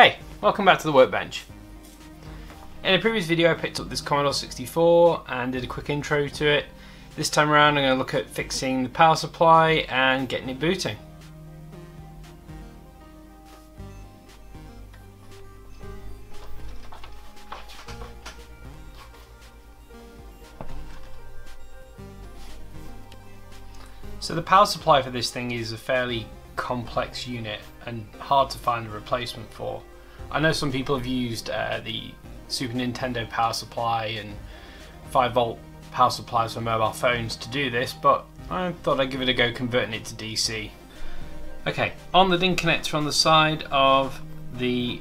Hey, welcome back to the workbench. In a previous video I picked up this Commodore 64 and did a quick intro to it. This time around I'm going to look at fixing the power supply and getting it booting. So the power supply for this thing is a fairly complex unit and hard to find a replacement for. I know some people have used uh, the Super Nintendo power supply and 5 volt power supplies for mobile phones to do this, but I thought I'd give it a go converting it to DC. Okay, on the DIN connector on the side of the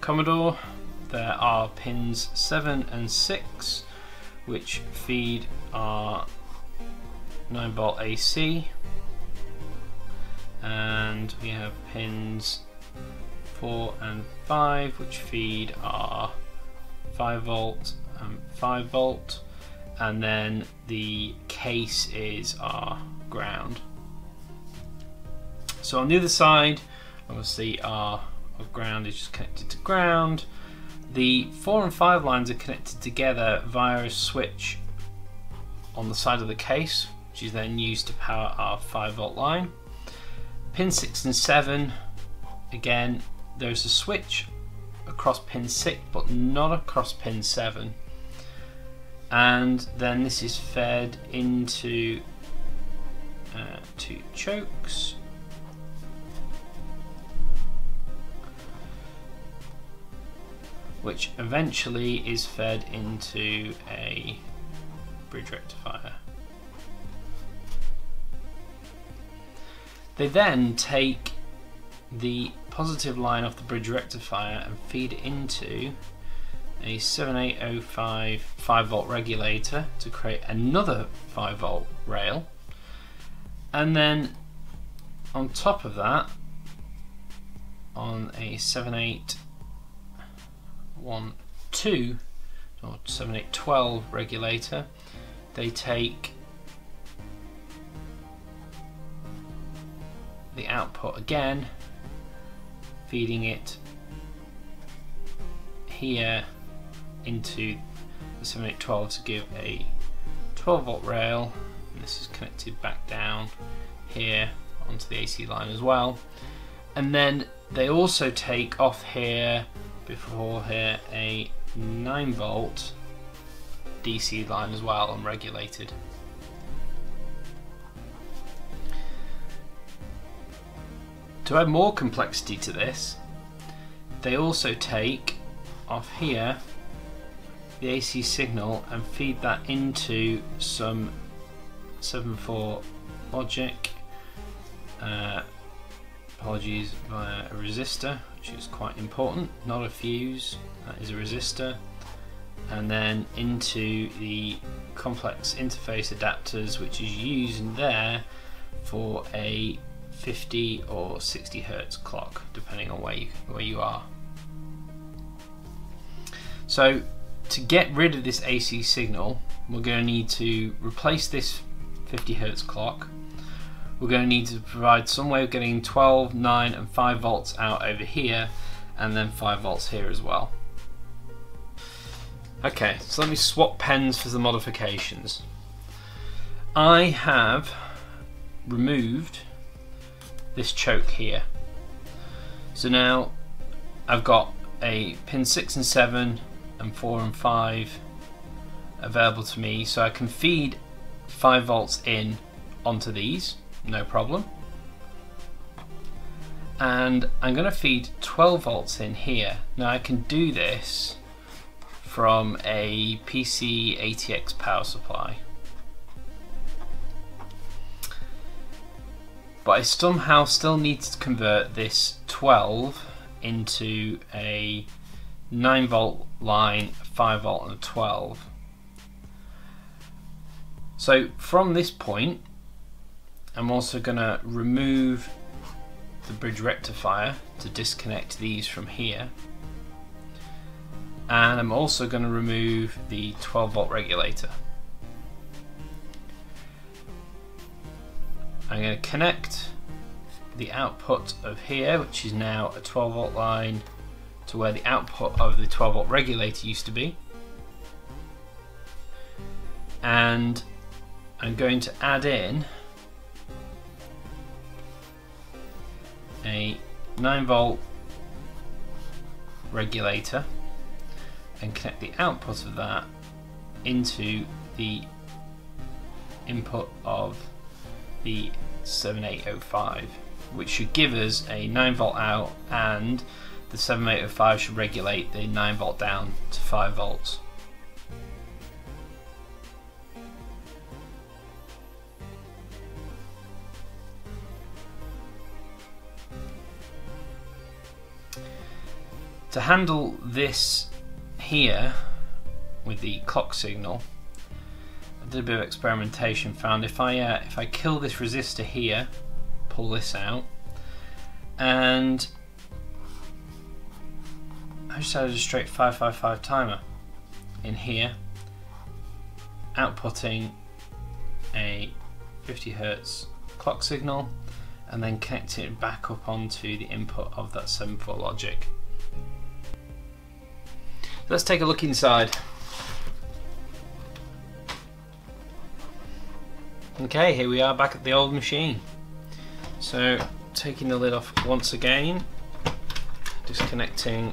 Commodore, there are pins 7 and 6, which feed our 9 volt AC and we have pins 4 and 5 which feed our 5 volt and 5 volt and then the case is our ground. So on the other side obviously our, our ground is just connected to ground. The 4 and 5 lines are connected together via a switch on the side of the case which is then used to power our 5 volt line. Pin 6 and 7, again, there's a switch across pin 6 but not across pin 7. And then this is fed into uh, two chokes. Which eventually is fed into a bridge rectifier. They then take the positive line off the bridge rectifier and feed it into a 7805 5 volt regulator to create another 5 volt rail. And then on top of that on a 7812 or 7812 regulator they take the output again, feeding it here into the 7812 to give a 12 volt rail. And this is connected back down here onto the AC line as well. And then they also take off here before here a 9 volt DC line as well and regulated. To add more complexity to this, they also take off here the AC signal and feed that into some 7.4 logic, uh, apologies, via a resistor, which is quite important, not a fuse, that is a resistor, and then into the complex interface adapters, which is used in there for a 50 or 60 hertz clock, depending on where you, where you are. So to get rid of this AC signal, we're going to need to replace this 50 hertz clock. We're going to need to provide some way of getting 12, 9 and 5 volts out over here and then 5 volts here as well. Okay, so let me swap pens for the modifications. I have removed this choke here. So now I've got a pin 6 and 7 and 4 and 5 available to me so I can feed 5 volts in onto these, no problem. And I'm going to feed 12 volts in here. Now I can do this from a PC ATX power supply. But I somehow still need to convert this 12 into a 9 volt line, 5 volt and a 12. So from this point I'm also going to remove the bridge rectifier to disconnect these from here and I'm also going to remove the 12 volt regulator. I'm going to connect the output of here, which is now a 12 volt line, to where the output of the 12 volt regulator used to be. And I'm going to add in a 9 volt regulator and connect the output of that into the input of the 7805 which should give us a 9 volt out and the 7805 should regulate the 9 volt down to 5 volts. To handle this here with the clock signal, did a bit of experimentation. Found if I uh, if I kill this resistor here, pull this out, and I just added a straight 555 timer in here, outputting a 50 hertz clock signal, and then connecting it back up onto the input of that 7.4 logic. Let's take a look inside. Okay, here we are back at the old machine. So, taking the lid off once again, disconnecting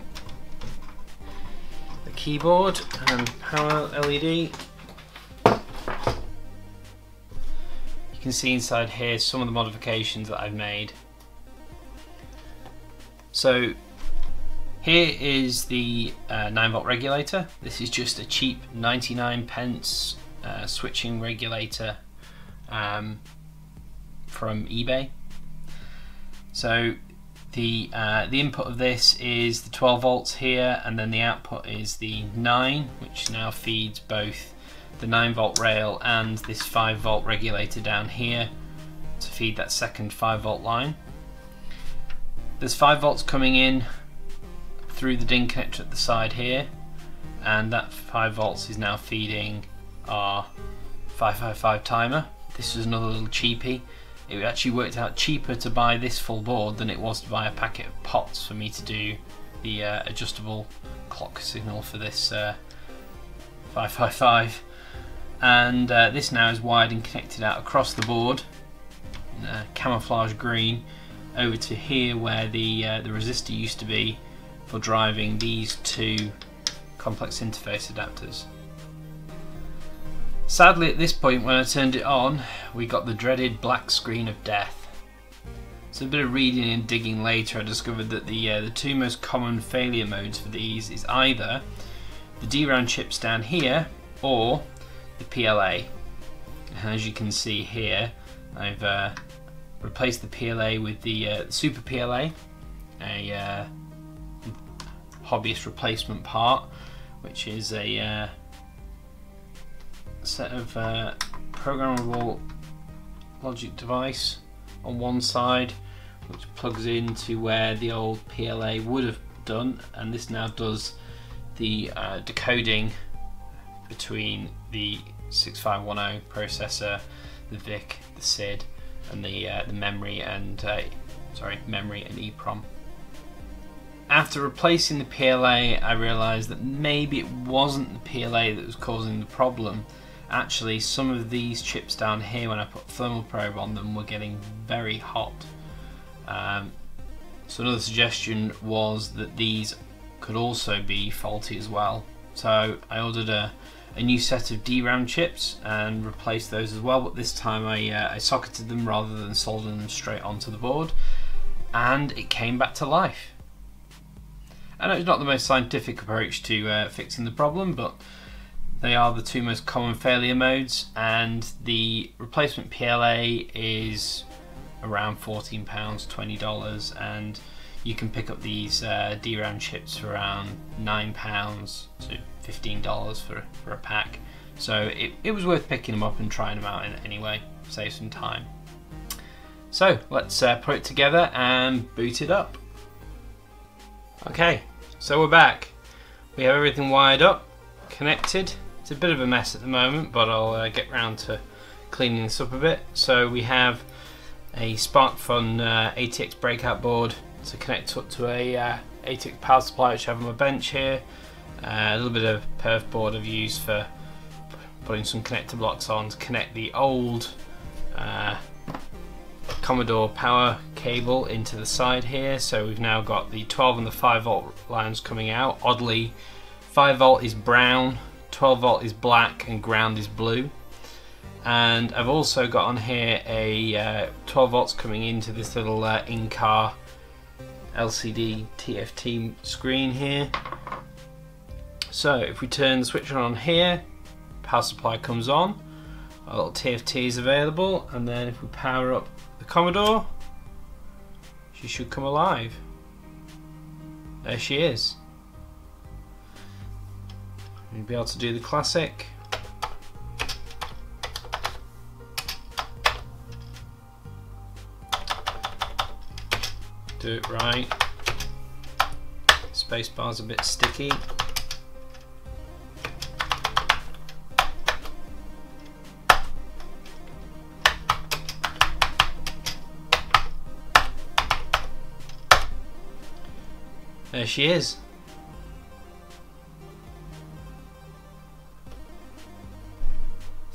the keyboard and power LED. You can see inside here some of the modifications that I've made. So here is the uh, 9 volt regulator. This is just a cheap 99 pence uh, switching regulator um, from eBay. So the uh, the input of this is the 12 volts here, and then the output is the 9, which now feeds both the 9 volt rail and this 5 volt regulator down here to feed that second 5 volt line. There's 5 volts coming in through the DIN connector at the side here, and that 5 volts is now feeding our 555 timer this was another little cheapie. It actually worked out cheaper to buy this full board than it was to buy a packet of pots for me to do the uh, adjustable clock signal for this uh, 555 and uh, this now is wired and connected out across the board uh, camouflage green over to here where the uh, the resistor used to be for driving these two complex interface adapters. Sadly at this point when I turned it on we got the dreaded black screen of death. So a bit of reading and digging later I discovered that the, uh, the two most common failure modes for these is either the DRAM chips down here or the PLA. And as you can see here I've uh, replaced the PLA with the, uh, Super PLA, a uh, hobbyist replacement part which is a uh, set of uh, programmable logic device on one side which plugs into where the old PLA would have done and this now does the uh, decoding between the 6510 processor, the VIC, the SID and the, uh, the memory and uh, sorry memory and EEPROM. After replacing the PLA I realised that maybe it wasn't the PLA that was causing the problem actually some of these chips down here when I put thermal probe on them were getting very hot. Um, so another suggestion was that these could also be faulty as well. So I ordered a, a new set of DRAM chips and replaced those as well, but this time I, uh, I socketed them rather than soldering them straight onto the board and it came back to life. Know it's not the most scientific approach to uh, fixing the problem, but they are the two most common failure modes, and the replacement PLA is around £14, $20, and you can pick up these uh, DRAM chips for around £9 to $15 for, for a pack. So it, it was worth picking them up and trying them out anyway, save some time. So let's uh, put it together and boot it up. Okay, so we're back. We have everything wired up, connected, it's a bit of a mess at the moment, but I'll uh, get round to cleaning this up a bit. So we have a SparkFun uh, ATX breakout board to connect up to a uh, ATX power supply which I have on my bench here. Uh, a little bit of perf board I've used for putting some connector blocks on to connect the old uh, Commodore power cable into the side here. So we've now got the 12 and the 5 volt lines coming out. Oddly, 5 volt is brown, 12 volt is black, and ground is blue. And I've also got on here a uh, 12 volts coming into this little uh, in-car LCD TFT screen here. So if we turn the switch on here, power supply comes on, our little TFT is available, and then if we power up the Commodore, she should come alive. There she is. You'll be able to do the classic. Do it right. Spacebar's a bit sticky. There she is.